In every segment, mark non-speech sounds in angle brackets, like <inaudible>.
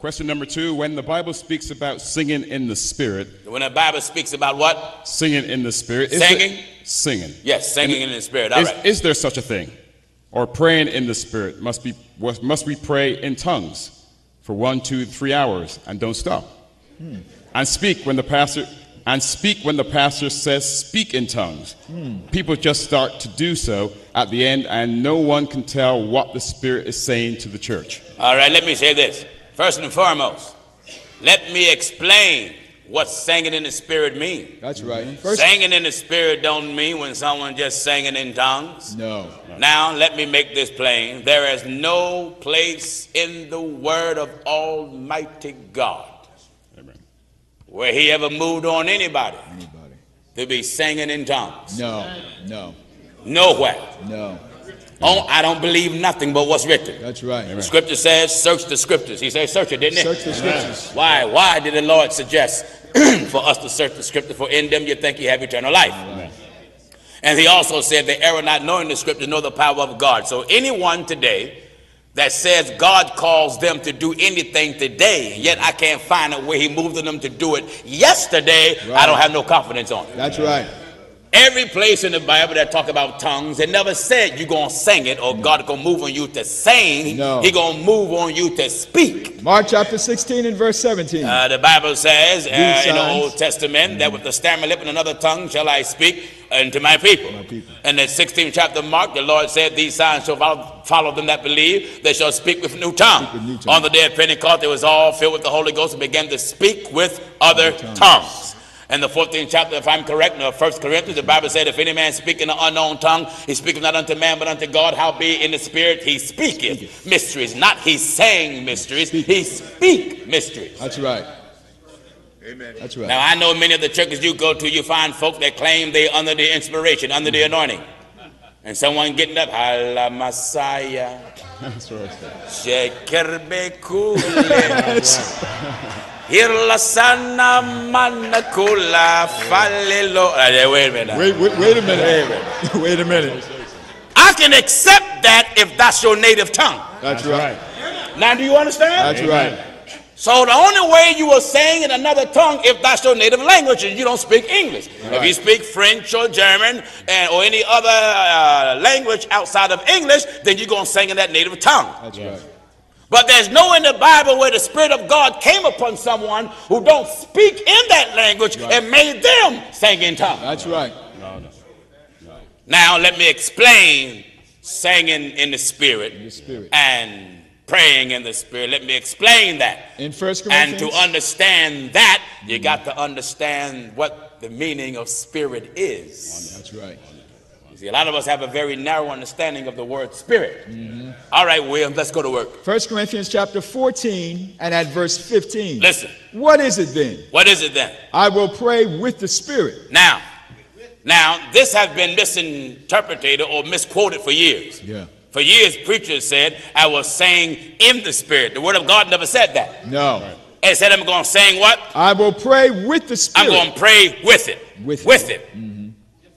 Question number two When the Bible speaks about singing in the Spirit, When the Bible speaks about what? singing in the Spirit, Singing? There, singing. Yes, singing in the Spirit. All Is, right. is there such a thing? Or praying in the Spirit? Must, be, must we pray in tongues for one, two, three hours and don't stop? Hmm. And speak when the pastor and speak when the pastor says speak in tongues. Hmm. People just start to do so at the end, and no one can tell what the Spirit is saying to the church. All right, let me say this. First and foremost, let me explain what singing in the Spirit means. That's right. First, Singing in the Spirit don't mean when someone just singing in tongues. no. Now, let me make this plain. There is no place in the Word of Almighty God Amen. where He ever moved on anybody Anybody? to be singing in tongues. No. No. Nowhere. No. Oh, I don't believe nothing but what's written. That's right. The scripture says, search the scriptures. He said, search it, didn't he? Search the scriptures. Why? Why did the Lord suggest <clears throat> for us to search the scripture? For in them you think you have eternal life. And he also said, they error not knowing the scripture, know the power of God. So anyone today that says God calls them to do anything today, yet I can't find it where he moved them to do it yesterday, I don't have no confidence on it. That's right. Every place in the Bible that talk about tongues, it never said you're gonna sing it or God gonna move on you to sing. No. He gonna move on you to speak. Mark chapter 16 and verse 17. Uh, the Bible says uh, in the Old Testament that with the stammering lip and another tongue shall I speak unto my people. My people. In the 16th chapter of Mark, the Lord said, These signs shall follow, follow them that believe. They shall speak with new tongue. with new tongue. On the day of Pentecost, they was all filled with the Holy Ghost and began to speak with other tongues. In the 14th chapter, if I'm correct, in the 1 Corinthians, the Bible said, If any man speak in an unknown tongue, he speaketh not unto man, but unto God. How be in the spirit he speaketh mysteries. Not he saying mysteries, he speak mysteries. That's right. Amen. That's right. Now I know many of the churches you go to, you find folk that claim they under the inspiration, under the anointing. And someone getting up, Hala Messiah, <laughs> That's right. Shekerbe <laughs> Hirla sana manakula falelo. Uh, Wait a minute. Wait, wait, wait a minute. <laughs> wait a minute. I can accept that if that's your native tongue. That's right. Now, do you understand? That's right. So the only way you will sing in another tongue if that's your native language and you don't speak English. If you speak French or German and, or any other uh, language outside of English, then you're going to sing in that native tongue. That's right. But there's no in the Bible where the Spirit of God came upon someone who don't speak in that language and made them sing in tongues. That's right. No, no. Now let me explain singing in the Spirit, the Spirit. and praying in the Spirit. Let me explain that. In First Corinthians. And to understand that, you mm. got to understand what the meaning of spirit is. That's right. See, a lot of us have a very narrow understanding of the word spirit. Mm-hmm. All right, William, let's go to work. First Corinthians chapter 14 and at verse 15. Listen, What is it then? what is it then? I will pray with the Spirit. Now, now this has been misinterpreted or misquoted for years. Yeah. For years, preachers said, I was saying in the spirit. The word of God never said that. No. It said, I'm going to sing what? I will pray with the spirit. I'm going to pray with it. With with it. Mm-hmm.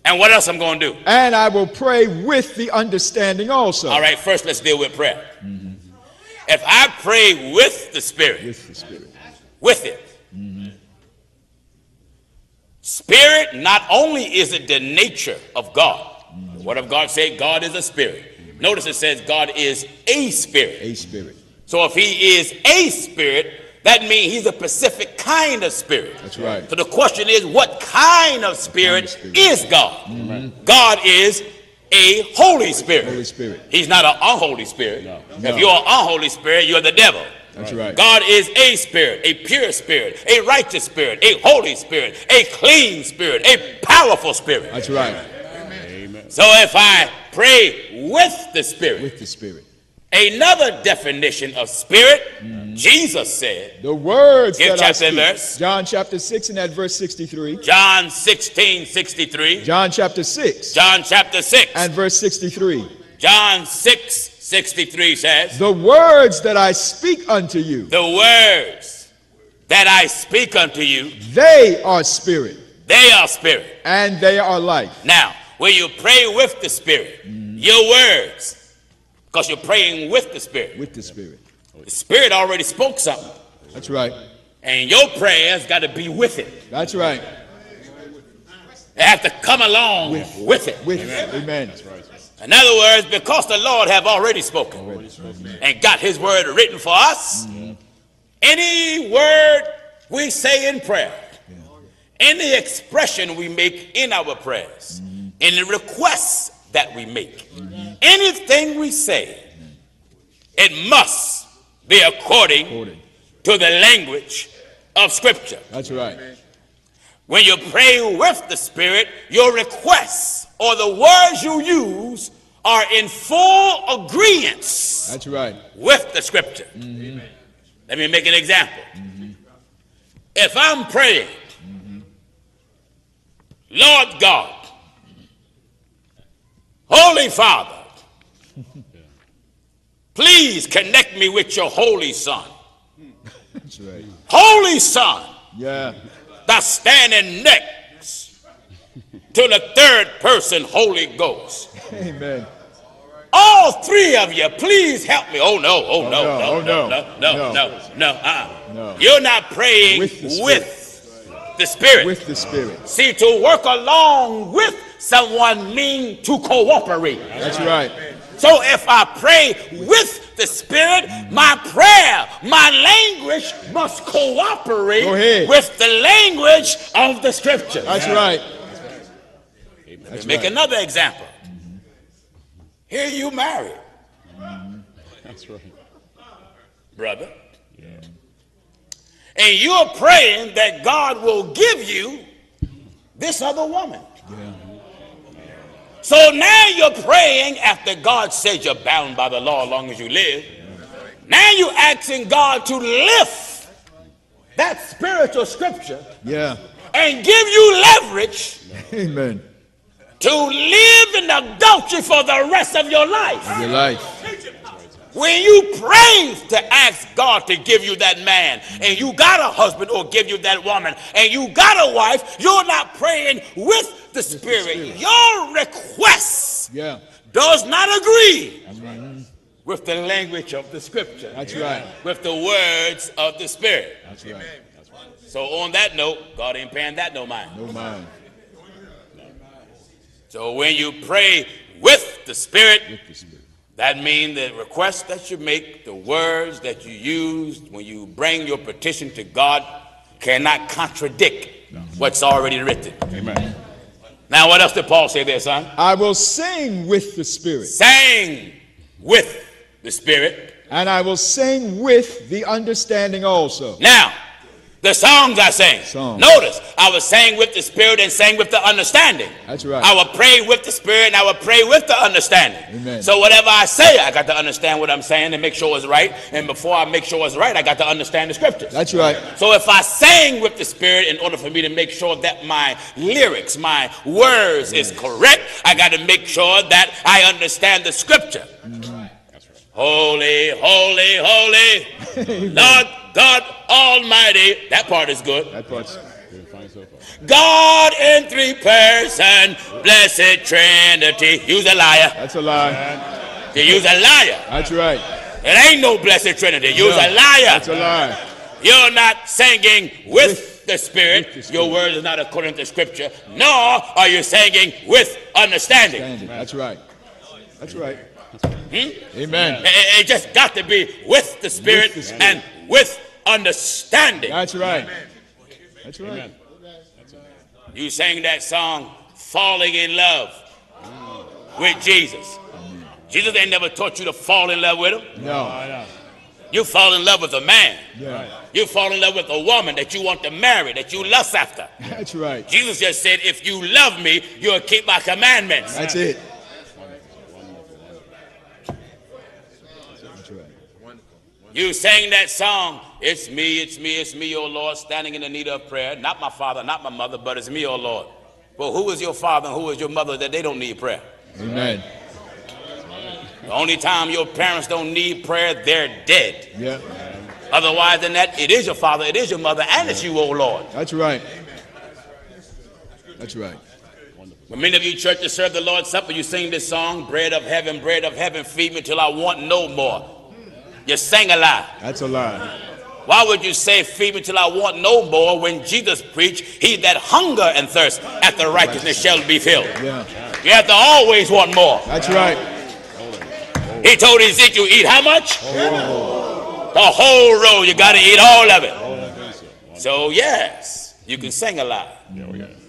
And what else I'm going to do? and I will pray with the understanding also. All right, first let's deal with prayer. If I pray with the Spirit, With the Spirit. with it, Spirit, not only is it the nature of God, the Word of God say God is a spirit. Notice it says God is a spirit. A Spirit. So if He is a spirit, that means He's a specific kind of spirit. That's right. So the question is, what kind of spirit, spirit. is God? Mm-hmm. God is a Holy Spirit. Holy Spirit. He's not an unholy spirit. No. If you're an unholy spirit, you're the devil. That's right. God is a spirit, a pure spirit, a righteous spirit, a holy spirit, a clean spirit, a powerful spirit. That's right. Amen. So if I pray with the spirit, With the Spirit. Another definition of spirit, Jesus said, The words Give that I chapter and speak. verse. John chapter 6 and at verse 63. John 16, 63, John chapter 6 John chapter 6, and verse 63. John 6, 63 says, The words that I speak unto you, The words that I speak unto you, they are spirit they are spirit. and they are life. Now, when you pray with the Spirit, mm. your words, because you're praying with the Spirit, With the Spirit. the Spirit already spoke something. That's right. And your prayers got to be with it. That's right. They have to come along with, it. With Amen. That's right. In other words, because the Lord have already spoken and got his word written for us, mm-hmm. any word we say in prayer, any expression we make in our prayers, mm-hmm. any requests that we make, mm-hmm. Anything we say, it must be according According. to the language of Scripture. That's right. When you pray with the Spirit, your requests or the words you use are in full agreement That's right. with the Scripture. Mm-hmm. Let me make an example. Mm-hmm. If I'm praying, Lord God, Holy Father, <laughs> please connect me with your Holy Son. That's right. Holy Son, Yeah. that's standing next to the third person Holy Ghost. Amen. All three of you, please help me. Oh no, oh, oh no, no, no, oh, no, no, no, no, no. uh-uh. No. You're not praying With the with Spirit. the Spirit. With the Spirit. See, to work along with someone mean to cooperate. That's right. So if I pray with the Spirit, my prayer, my language must cooperate with the language of the Scripture. That's right. That's Make right. another example. Here you married, That's right. brother. And you're praying that God will give you this other woman. So now you're praying after God says you're bound by the law as long as you live. Now you're asking God to lift that spiritual scripture Yeah. and give you leverage Amen. to live in adultery for the rest of your life. Your life. When you pray to ask God to give you that man, and you got a husband or give you that woman, and you got a wife, you're not praying with the Spirit. Your request Yeah. does not agree with the language of the Scripture, That's right. with the words of the Spirit. That's right. So, on that note, God ain't paying that no mind. No mind. So, when you pray with the Spirit, With the Spirit. That means the requests that you make, the words that you use when you bring your petition to God cannot contradict what's already written. Amen. Now, what else did Paul say there, son? I will sing with the Spirit, Sing with the Spirit. and I will sing with the understanding also. Now, the songs I sang. Songs. Notice, I was saying with the Spirit and sang with the understanding. That's right. I would pray with the Spirit and I would pray with the understanding. Amen. So whatever I say, I got to understand what I'm saying and make sure it's right. And before I make sure it's right, I got to understand the scriptures. That's right. So if I sang with the Spirit in order for me to make sure that my lyrics, my words is correct, I got to make sure that I understand the scripture. Mm-hmm. Holy, holy, holy, <laughs> Lord God Almighty. That part is good. That part's fine so far. God in three person, blessed Trinity. Use a liar. that's a lie. You use a liar. That's right. It ain't no blessed Trinity. Use No, a liar. That's a lie. You're not singing with, With- the, Spirit. with the Spirit. Your word is not according to Scripture. Nor are you singing with understanding. Standing. That's right. That's right. Hmm? Amen. It, it just got to be with the Spirit the Spirit. and with understanding. That's right. That's right. Amen. You sang that song, Falling in Love with Jesus. Jesus ain't never taught you to fall in love with him. No. You fall in love with a man. Yeah. You fall in love with a woman that you want to marry, that you lust after. That's right. Jesus just said, if you love me, you'll keep my commandments. That's it. That's right. You sang that song, It's me, it's me, it's me, O Lord, standing in the need of prayer. Not my father, not my mother, but it's me, O Lord. Well, who is your father and who is your mother that they don't need prayer? Amen. The only time your parents don't need prayer, they're dead. Yeah. Otherwise than that, it is your father, it is your mother, and it's you, O Lord. That's right. That's right. When many of you churches serve the Lord's Supper, you sing this song, Bread of Heaven, Bread of Heaven, feed me till I want no more. You sang a lie. That's a lie. Why would you say, Feed me till I want no more when Jesus preached, He that hunger and thirst after righteousness shall be filled? Yeah. You have to always want more. That's right. He told Ezekiel, Eat how much? The whole roll. You got to eat all of it. So, yes, you can sing a lot.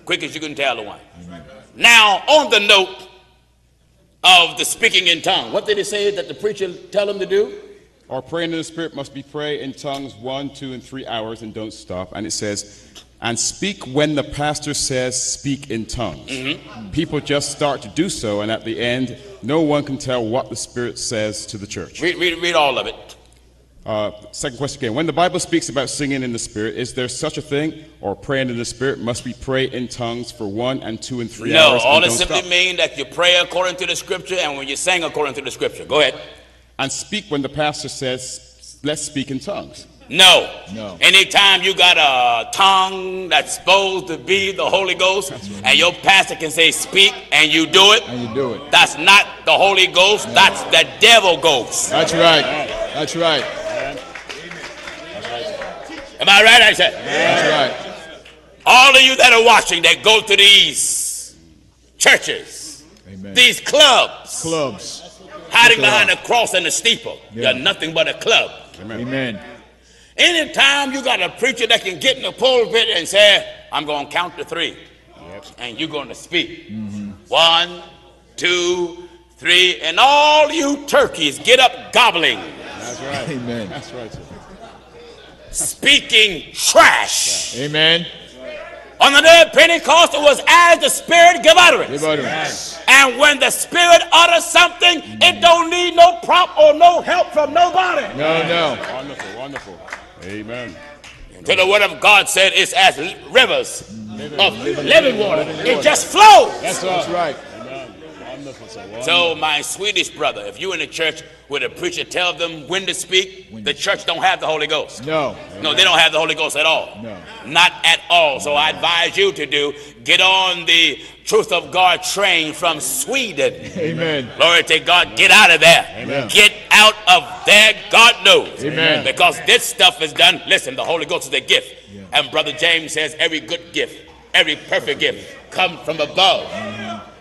Quick as you can tell the one. Now, on the note of the speaking in tongue, what did he say that the preacher tell him to do? Or praying in the Spirit must be pray in tongues one, two, and three hours and don't stop. And it says, and speak when the pastor says speak in tongues. People just start to do so, and at the end, no one can tell what the Spirit says to the church. Read, read, read all of it. Uh, second question again. When the Bible speaks about singing in the Spirit, is there such a thing? Or praying in the Spirit must we pray in tongues for one and two and three No, hours? all and it simply means that you pray according to the scripture and when you sing according to the scripture. Go ahead. And speak when the pastor says, let's speak in tongues. No. No. Anytime you got a tongue that's supposed to be the Holy Ghost and your pastor can say speak and you do it, And you do it. that's not the Holy Ghost, that's the devil ghost. That's right. That's right. Am I right? I said. That's right. All of you that are watching that go to these churches, Amen. these clubs, Clubs. Hiding behind the cross and the steeple, Yeah. you're nothing but a club. Amen. Anytime you got a preacher that can get in the pulpit and say, I'm going to count to three, and you're going to speak. Mm-hmm. One, two, three, and all you turkeys get up gobbling, That's right. Amen. That's right. sir. speaking trash. Amen. On the day of Pentecost, it was as the Spirit give utterance. Give utterance. And when the Spirit utters something, it don't need no prop or no help from nobody. No, no. Wonderful, wonderful. Amen. To the word of God said it's as li- rivers of living water. It just flows. That's right. So my Swedish brother, if you in the church where the preacher tell them when to speak, the church don't have the Holy Ghost. No. No, they don't have the Holy Ghost at all. No. Not at all. So I advise you to do get on the truth of God train from Sweden. Amen. Glory to God. Get out of there. Amen. Get out of there. God knows. Amen. Because this stuff is done. Listen, the Holy Ghost is a gift. And Brother James says every good gift, every perfect gift come from above.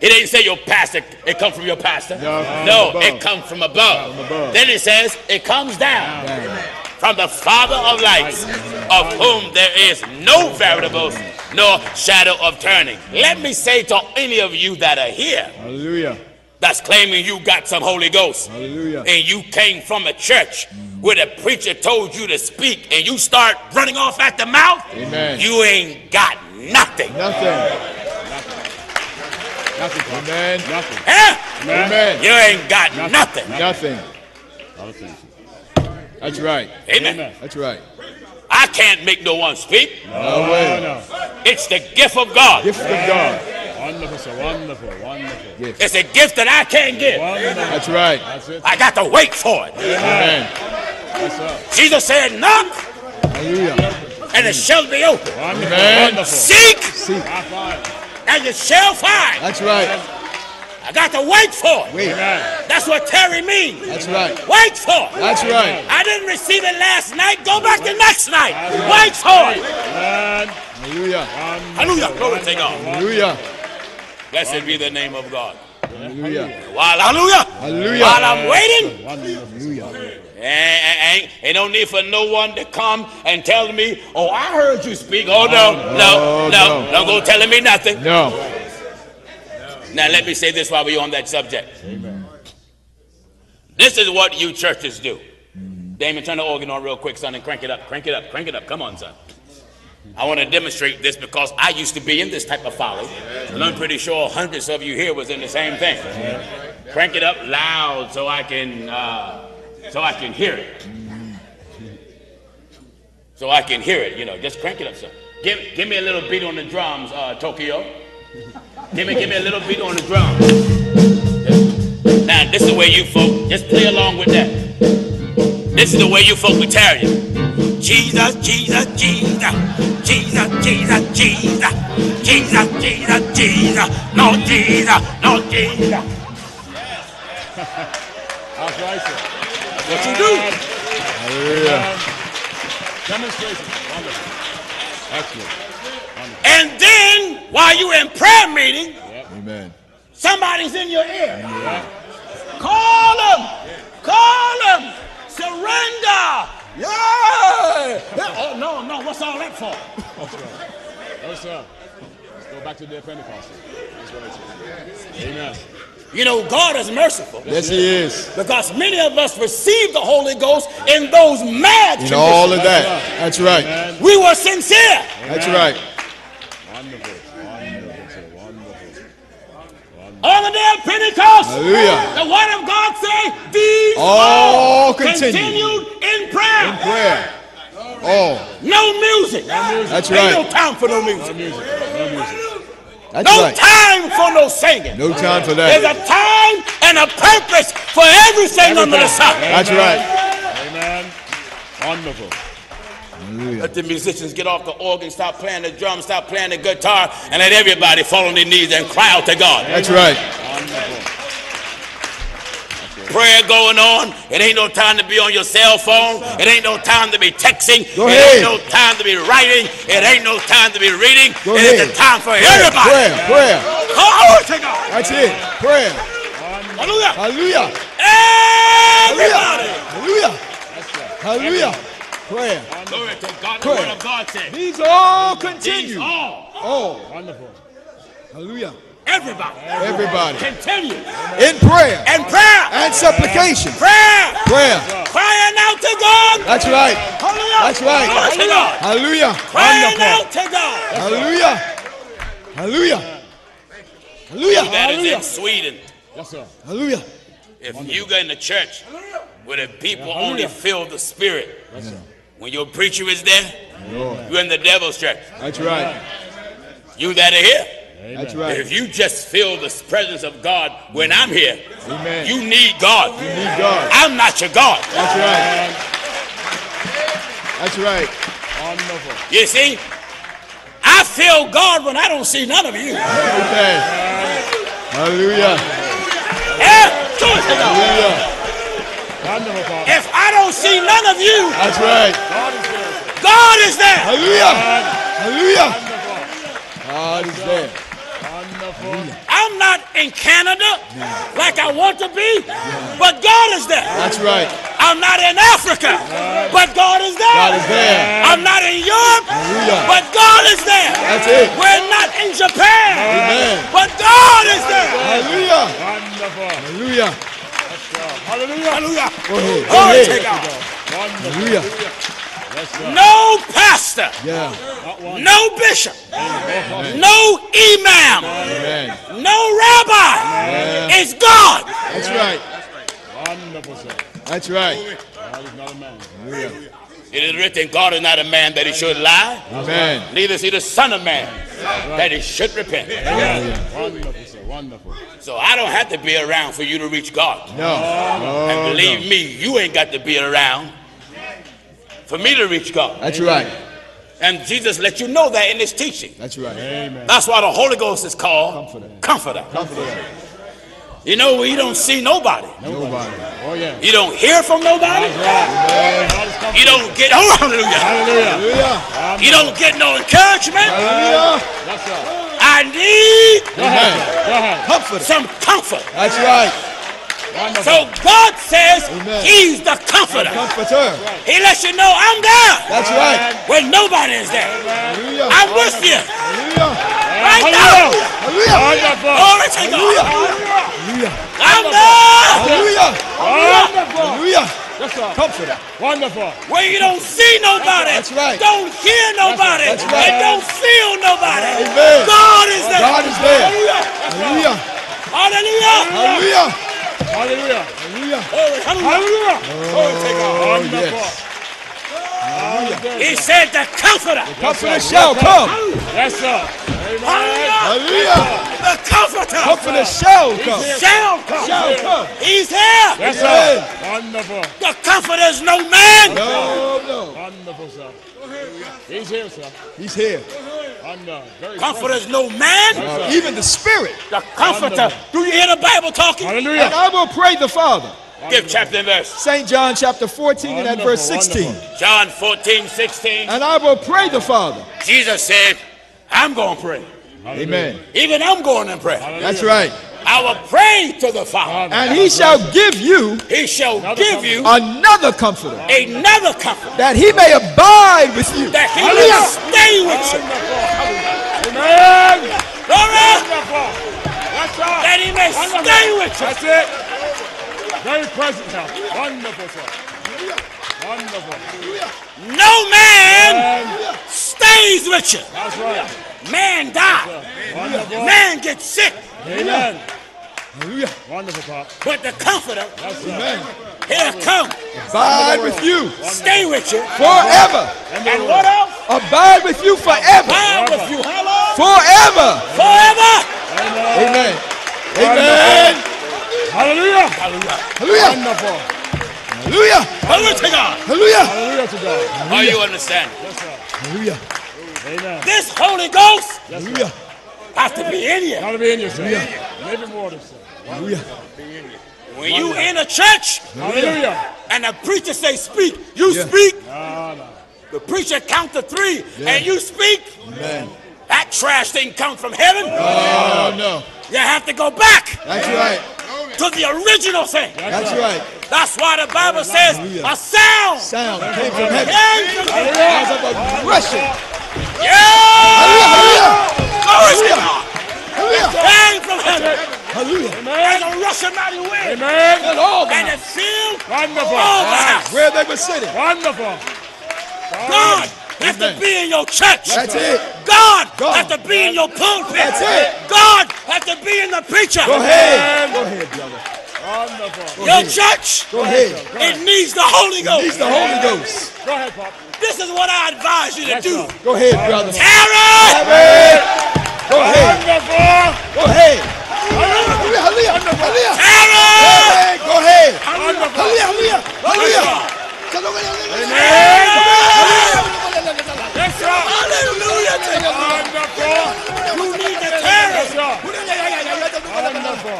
He didn't say your pastor, it comes from your pastor. No, from no above. it comes from above. Then it says it comes down Down. from the Father of lights, of whom there is no veritable nor shadow of turning. Let me say to any of you that are here Hallelujah. that's claiming you got some Holy Ghost Hallelujah. and you came from a church where the preacher told you to speak and you start running off at the mouth, Amen. you ain't got nothing. Nothing. Nothing. Amen. Nothing. Huh? Amen. You ain't got nothing. Nothing. Nothing. That's right. Amen. That's right. I can't make no one speak. No way. no. It's the gift of God. Gift of God. Wonderful, sir. Wonderful, wonderful. Gift. It's a gift that I can't give. Wonderful. That's right. That's it. I got to wait for it. Amen. Yes, sir. Jesus said, knock Hallelujah. And it shall be open. Wonderful. Seek Seek. And you shall find. That's right. I got to wait for it. Wait. That's what tarry means. That's right. Wait for it. That's right. I didn't receive it last night. Go back the next night. Wait for it. Amen. Hallelujah. Hallelujah. Glory to God. Hallelujah. Blessed be the name of God. Hallelujah. While hallelujah. Hallelujah. While I'm waiting, Hallelujah. Ain't, ain't, ain't no need for no one to come and tell me, oh, I heard you speak. Oh, no, oh, no, no, no. no. Don't go telling me nothing. No. Now, let me say this while we're on that subject. This is what you churches do. Damon, turn the organ on real quick, son, and crank it up, crank it up, crank it up. Come on, son. I want to demonstrate this because I used to be in this type of folly, and I'm pretty sure hundreds of you here was in the same thing. Crank it up loud so I can, uh, so I can hear it. So I can hear it, you know. Just crank it up, son. Give, give me a little beat on the drums, uh, Tokyo. Give me, give me a little beat on the drum. Now, this is the way you folk, just play along with that. This is the way you folk tell you. Jesus, Jesus, Jesus, Jesus, Jesus, Jesus, Jesus, Jesus, Jesus, no Jesus, no Jesus. <laughs> That's right, sir. What you do? Hallelujah. Demonstration. Excellent. And then, while you're in prayer meeting, Amen. somebody's in your ear. Call them. Call them. Surrender. Yeah. yeah. Oh, no, no. What's all that for? No, sir. Uh, let's go back to the Pentecostal. That's what it is. Amen. You know, God is merciful Yes, he is. because many of us received the Holy Ghost in those mad In all of that. That's right. We were sincere. That's right. Wonderful. Wonderful. Wonderful. On the day of Pentecost, Hallelujah. the Word of God say, these All all continue. continued in prayer. In prayer. Oh, No music. That's Ain't no time for no music. No music. No music. That's No right. time for no singing. No time for that. There's a time and a purpose for everything under the sun. That's right. Amen. Wonderful. Let the musicians get off the organ, stop playing the drums, stop playing the guitar, and let everybody fall on their knees and cry out to God. That's right. Prayer going on. It ain't no time to be on your cell phone. It ain't no time to be texting. Go it ahead. ain't no time to be writing. It ain't no time to be reading. Go it is ahead. the time for everybody. Prayer. Prayer. Glory to God. That's it. Prayer. Hallelujah. Hallelujah. Everybody. Hallelujah. Hallelujah. Prayer. Glory to God. The Prayer. word of God said. These all These continue. all. Oh, Wonderful. hallelujah. Everybody. Everybody. Continue. In prayer And prayer. and supplication. Prayer. Prayer. Crying out to God. That's right. Hallelujah. That's right. Glory to God. Hallelujah. Crying out to God. Hallelujah. Hallelujah. Hallelujah. That is in Sweden. Yes, sir. Hallelujah. If you go in the church where the people only feel the spirit, when your preacher is there, you're in the devil's church. That's right. You that are here. That's right. If you just feel the presence of God when I'm here, Amen. you need God. You need God. I'm not your God. That's right. That's right. Wonderful. You see, I feel God when I don't see none of you. Amen. Hallelujah. Yeah, glory to God. Hallelujah. If I don't see none of you, That's right. God is there. God is there. Hallelujah. Hallelujah. God is there. Wonderful. I'm not in Canada like I want to be, but God is there. That's right. I'm not in Africa, but God is there. God is there. I'm not in Europe, but God is there. That's it. We're not in Japan, but God is there. Hallelujah. Wonderful. Hallelujah. Hallelujah. Hallelujah. Go ahead. Go Glory to. God. Wonderful. Hallelujah. No pastor, Yeah. No bishop, no imam, Amen. no rabbi. It's God. That's right. That's right. God is not a man. It is written, God is not a man that he should lie, Amen. neither is he the son of man that he should repent. Wonderful. So I don't have to be around for you to reach God. No. And believe me, you ain't got to be around for me to reach God. That's right. And Jesus let you know that in his teaching. That's right. Amen. That's why the Holy Ghost is called Comforter. Comforter. You know, you don't see nobody. Nobody. Oh, yeah. You don't hear from nobody. God is. You don't get, oh, hallelujah. Hallelujah. Hallelujah. You don't get no encouragement. Hallelujah. Yes, sir. I need Go ahead. Go ahead. Comforter. some comfort. That's right. Wonderful. So God says Amen. he's the comforter. Comforter. He lets you know I'm there That's right. when nobody is there. Hallelujah. I'm with you Hallelujah. right now. Hallelujah. Wonderful. Glory to God. Hallelujah. I'm there Hallelujah. Hallelujah. Yes. Comforter. Wonderful. where you don't see nobody, That's right. don't hear nobody, That's right. and don't feel nobody. Amen. God is there. God is there. Hallelujah. Hallelujah. Hallelujah. Hallelujah. Hallelujah. Hallelujah. Oh, Glory, hallelujah. Glory to God. Oh, Wonderful. Oh, yes. He said the comforter. Comforter shall come. Yes, sir. Hallelujah. Hallelujah. The comforter Comforter shall come. shall come. Shall come. He's here. Yes, Amen. sir. Wonderful. The comforter is no man. No, no. Wonderful, sir. He's here, sir. He's here. Comforter is no man. Uh, even the Spirit. The comforter. Do you hear the Bible talking? Hallelujah. And I will pray the Father. Give chapter and verse. St. John chapter 14 and at verse 16. wonderful. John 14, 16. And I will pray the Father. Jesus said, I'm going to pray. Amen. Even I'm going to pray. That's right. I will pray to the Father. And he shall give you He shall give you another comforter another comforter. that he may abide with you. that he may stay with you. Amen. Glory! Wonderful. That's right. That he may stay with you. That's it. Very present help. Wonderful, sir. Wonderful. No man And stays with you. that's right. Man die. Wonderful. Man gets sick. Amen. Hallelujah. Wonderful, Pop. But the comforter, That's right. Amen. He'll come, Abide with you stay with you. forever. And what else? Abide with you forever. Abide with you. How long? Forever. Forever. Amen. Amen. Hallelujah. Hallelujah. Wonderful. Hallelujah. Glory to God. Hallelujah. Hallelujah to God. Are you understand? Hallelujah. Amen. This Holy Ghost Hallelujah. has to be in you. Gotta be in you, sir. Living water, sir. Hallelujah. When you in a church Hallelujah. and the preacher say speak, you Yeah. speak. Ah, no. The preacher count to three and you speak. Amen. That trash didn't come from heaven. Oh, no. You have to go back That's right. to the original thing. That's right. That's why the Bible says a sound Sound came from heaven. came from heaven. As of a rushing. Yeah! Hallelujah. Glory to God. Hallelujah. Came from heaven. Hallelujah. And a rushing mighty wind. Amen. And all And the it filled Wonderful. all the house. where they were sitting. Wonderful. God has to be in your church. That's it. God, God. has to be in your pulpit. That's it. God has to be in the preacher. Go ahead. Go ahead, brother. Wonderful. Your church, Go ahead. it needs the Holy Ghost. He's the Holy Ghost. Go ahead, Pop. This is what I advise you to Yes, do. Go ahead, brother. Terror! Go ahead. Wonderful. Go ahead. Hallelujah. Hallelujah. Hallelujah. Hey, Go ahead. Hallelujah. Hallelujah. Hallelujah to God. Wonderful. You need the Yes, terror. sir. Wonderful.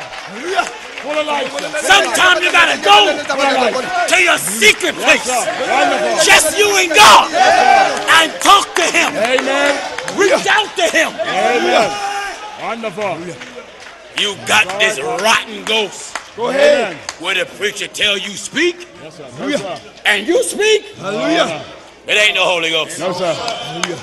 Full of. Sometimes you gotta go to your secret place. Just you and God. And talk to him. Amen. Reach out to him. Amen. Wonderful. You got this rotten ghost Go ahead. where the preacher tell you speak Yes, sir. And you speak. Hallelujah. It ain't no Holy Ghost. No, sir.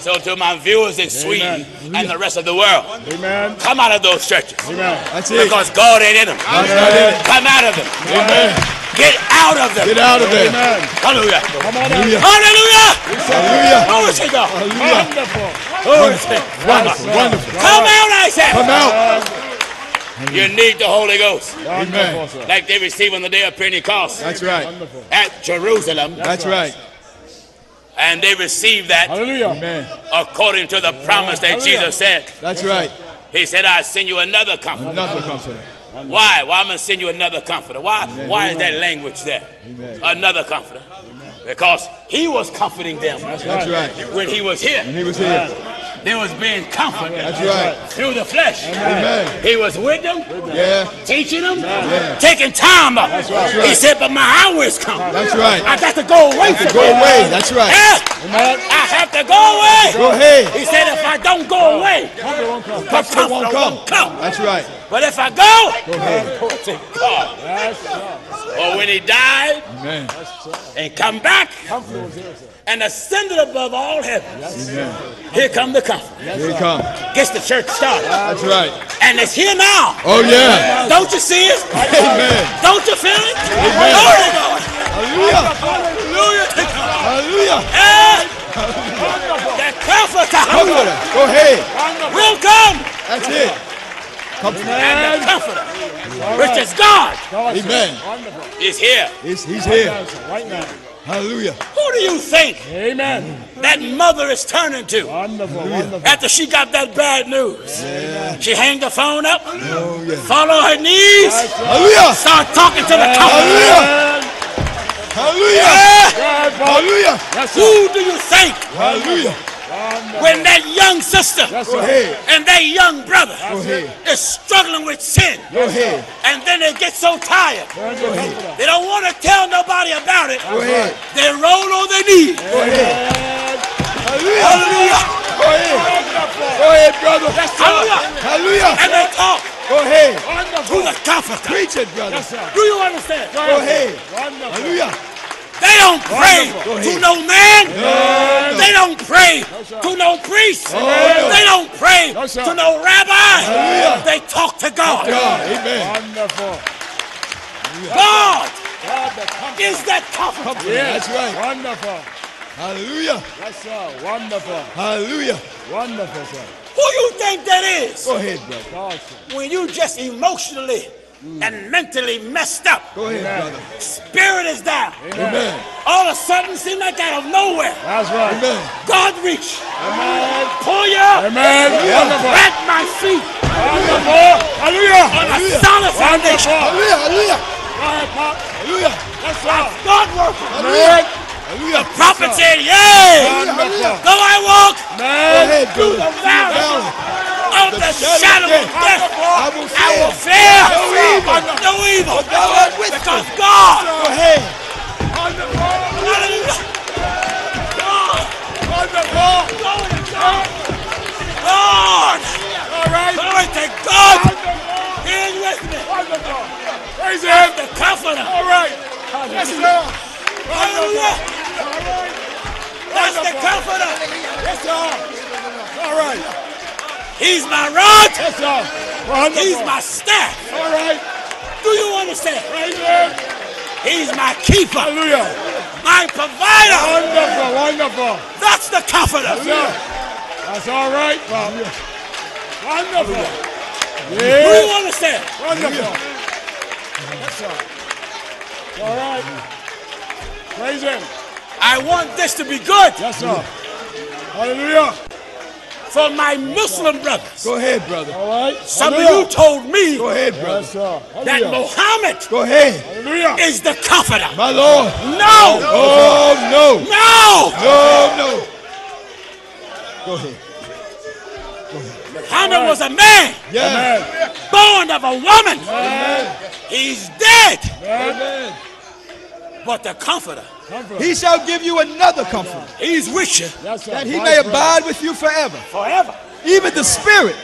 So to my viewers in Sweden and the rest of the world, Amen. come out of those churches Amen. That's it. because God ain't in them. It. Come out of them. Amen. Get out of them. Get out of there. Amen. Hallelujah. Come on. Hallelujah. Hallelujah. Hallelujah. Glory to God. Hallelujah. Wonderful. Wonderful. Wonderful. Come out, I said. Come out. You need the Holy Ghost Wonderful, sir. like they received on the day of Pentecost That's right. At Jerusalem. That's right. And they received that Hallelujah. Amen. according to the promise that Hallelujah. Jesus said. That's right. He said, I send you another comforter. Another comforter. Why? Why am I going to send you another comforter? Why? Why is that language there? Another comforter. Because he was comforting them That's right. when he was here. And he was here. They was being comforted That's right. through the flesh. Amen. He was with them, Yeah. teaching them, Yeah. taking time up. right. He said, but my hour is come. That's right. I got to go away from Go away. That's right. Yeah. I have to go away. Go ahead. He said, if I don't go away, Comfort won't come. the won't come. won't come. That's right. But if I go, Go ahead. glory to God. Yes, sir. Or when he died Amen. and come back Comfort was here, sir. And ascended above all heavens, here come the comfort. Here he come. Gets the church started. That's right. And it's here now. Oh yeah. Don't you see it? Amen. Don't you feel it? Amen. Glory to God. Hallelujah. Hallelujah to God. Hallelujah. And the comforter Comforter. Go ahead. will come. That's it. Comforter. And the comforter, which is God, Amen. Wonderful. is here. He's, he's here. Right now. Hallelujah. Who do you think Amen. that mother is turning to Wonderful. Wonderful. after she got that bad news? She hang the phone up, Oh yeah. fall her knees, Hallelujah. start talking to the comforter. Hallelujah. Hallelujah. Yeah. Go. Hallelujah. Yes. Who do you think Hallelujah. When that young sister Yes, Go sir. ahead. and that young brother is struggling with sin, and then they get so tired, Burn your comforter. they don't want to tell nobody about it. They roll on their knees. Hallelujah. Hallelujah. Go ahead. Go ahead, brother. Hallelujah. Hallelujah. And they talk Go ahead. to the comforter. Preach it, brother. Yes, sir. Do you understand? Go ahead. Wonderful. Hallelujah. They don't pray to no man. They don't pray to no priest. They don't pray to no rabbi. They talk to God. God. Amen. Wonderful. God God, the comforter. is that comforter. Yeah, that's right. Wonderful. Hallelujah. Yes, sir. Wonderful. Hallelujah. Wonderful, sir. Who you think that is? Go ahead, brother. God. When you just emotionally Mm. and mentally messed up, Go ahead, brother. spirit is down. Amen. All of a sudden, seem like out of nowhere, That's right. Amen. God reach, Amen. pull you up, Amen. Wonderful. plant my feet Wonderful. Hallelujah. on a solid foundation. Hallelujah. Hallelujah. Go ahead, Pop. Hallelujah. Yes, sir. God working. Man. Hallelujah. Prophet said, Wonderful. though I walk Go Man. ahead, through the valley of the shadow of death, I will fear. No evil. no evil. Thou art with Because. God, Go ahead. hallelujah, God, Wonderful. glory to God, God, All right. glory to God. He is with me. Praise him. The comforter, All right. Yes, sir. hallelujah, All right. that's the comforter. Yes, sir. All right. He's my rod, Yes, sir. Wonderful. He's my staff. All right. Do you understand? Praise him. He's my keeper, Hallelujah. my provider. Wonderful. Wonderful. That's the comforter. Sir. That's all right, Bob. Wonderful. Do Yeah. you understand? Wonderful. Yes, sir. All right. Praise him. I want this to be good Yes, sir. Hallelujah. For my Muslim brothers. Go ahead, brother. All right. Some of you told me Go ahead, brother. Yes, that Hallelujah. Muhammad Go ahead. Hallelujah. is the comforter. My Lord. No, Oh, no. no. No, no. Go ahead. Muhammad was a man Yeah. Amen. born of a woman. Amen. He's dead, Amen. But the comforter, Comfort. He shall give you another comforter. he's with you Yes, that he Vice may versa. abide with you forever. forever. Even the Spirit.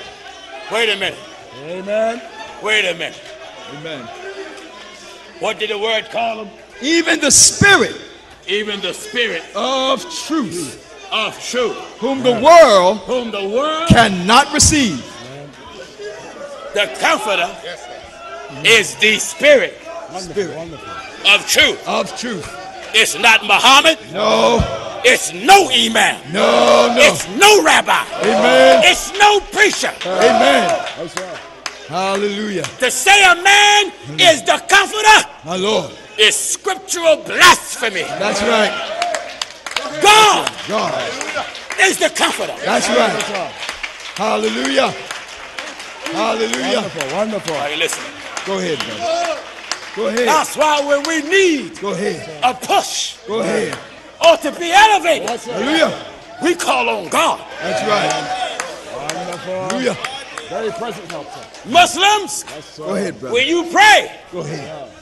Wait a minute. Amen. Wait a minute. Amen. What did the word call him? Even the Spirit Even the spirit of truth, of truth, whom the world whom the world, cannot receive. the comforter, is the spirit Spirit Wonderful. of truth. of truth. It's not Muhammad. No, It's no imam. no, no. It's no rabbi. Amen. It's no preacher. Amen. Yes, sir. Hallelujah. To say a man hmm. is the comforter My Lord. is scriptural blasphemy. That's right. God God. is the comforter. That's right. Hallelujah. Hallelujah. Wonderful. Wonderful. Are you listening? Go ahead, brother. Go ahead. That's why when we need Go ahead. a push Go ahead. or to be elevated, Yes, sir. Hallelujah. we call on God. That's right. Hallelujah. Very present help, sir. Muslims, Yes, sir. Go ahead, brother. when you pray, Go ahead.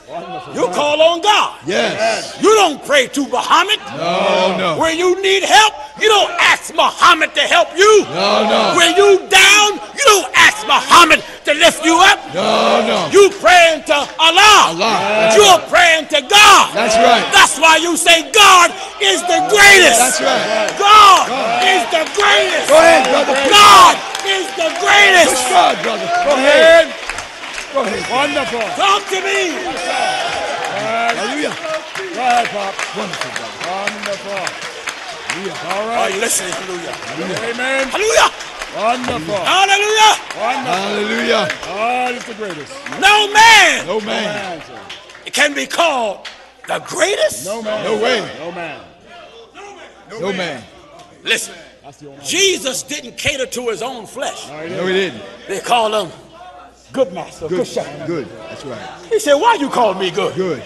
You call on God. Yes. You don't pray to Muhammad. No, no. When you need help, you don't ask Muhammad to help you. No, no. When you down, you don't ask Muhammad to lift you up. No, no. You praying to Allah. Allah. That's You're praying to God. That's right. That's why you say God is the greatest. That's right. God is the greatest. Go ahead, brother. God is the Push greatest. God, brother. Go Go ahead. Go ahead. Wonderful. Talk to me. Hallelujah. Go ahead, Pop. Wonderful, brother. Wonderful. All Are right. Oh, you listening? Hallelujah. Amen. Hallelujah. Wonderful. Hallelujah. Wonderful. Hallelujah. Oh, God is the greatest. No man No man. Man, sir. can be called the greatest. No man. No way. No man. No man. Listen, That's the only Jesus didn't cater to his own flesh. No, he didn't. They called him good master, good, Good. shepherd. Good. That's right. He said, Why you call me good? Good.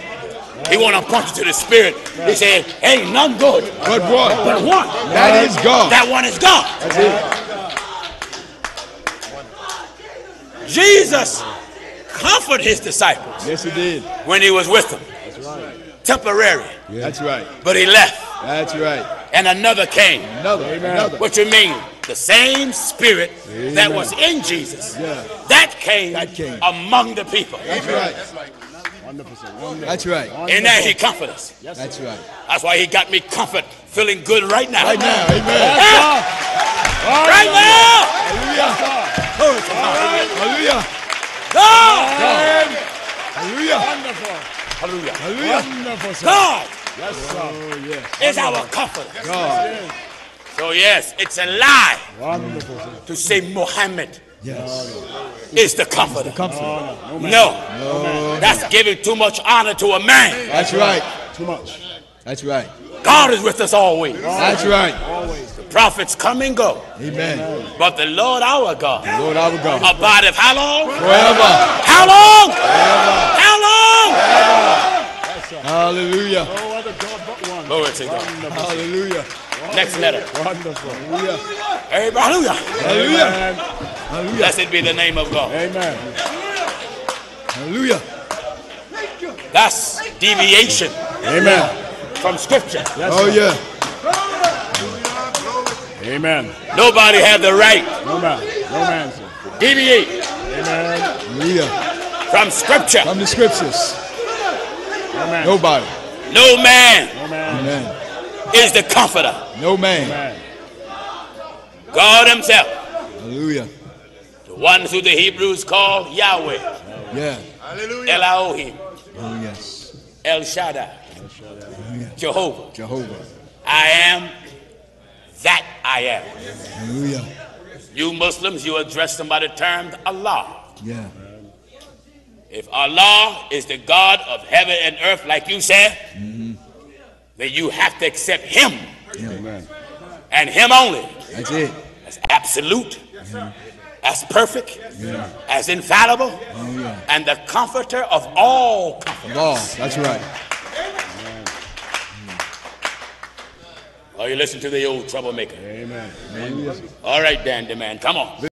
He want to point you to the Spirit. He said, ain't none good But what? but one. That is God. That one is God. That's it. Jesus comforted his disciples Yes, he did. when he was with them. That's right. Temporary. That's right. But he left That's right. And another came. Another. Another. What you mean? The same spirit that was in Jesus. Yeah. That came, That came. among the people. That's right. Wonderful, sir. That's right. And now he comforts us. That's right. That's why he got me comfort, feeling good right now. Right now. Amen. Ah, right now. Hallelujah. Hallelujah. God. Hallelujah. Wonderful. Hallelujah. Hallelujah. Wonderful. God Yes, sir. Oh, yes. is our comforter. God. So yes, it's a lie Wonderful, to say Muhammad Yes. is the comforter. Comfort. No, man. No, that's giving too much honor to a man. That's right. Too much. That's right. God is with us always. That's right. Always. The prophets come and go, Amen. but the Lord our God Lord our God. abideth how long? Forever. How long? Forever. How long? Hallelujah. Uh, No other God but one. Glory to God. Hallelujah. Next letter. Wonderful. Everybody, hallelujah. Hallelujah. Amen. Hallelujah. Blessed be the name of God. Amen. Hallelujah. That's deviation Amen. from Scripture. Yes, Oh, yeah. Amen. Nobody had the right No man. No man, sir. deviate Amen. Hallelujah. from Scripture. From the scriptures. No man. Nobody. No man. Amen. is the comforter. No man. Man. God Himself, Hallelujah. the one who the Hebrews call Yahweh, Yeah. Hallelujah. Elohim, Oh, yes. El Shaddai, Jehovah. Jehovah. I am that I am. Hallelujah. You Muslims, you address them by the term Allah. Yeah. If Allah is the God of heaven and earth, like you said, mm-hmm. Then you have to accept Him Amen. and Him only That's it. That's absolute, as perfect, as infallible, oh, Hallelujah. and the comforter of all comfort. Law. That's right. Oh, you listen to the old troublemaker. Amen. All right, Dan, man, come on.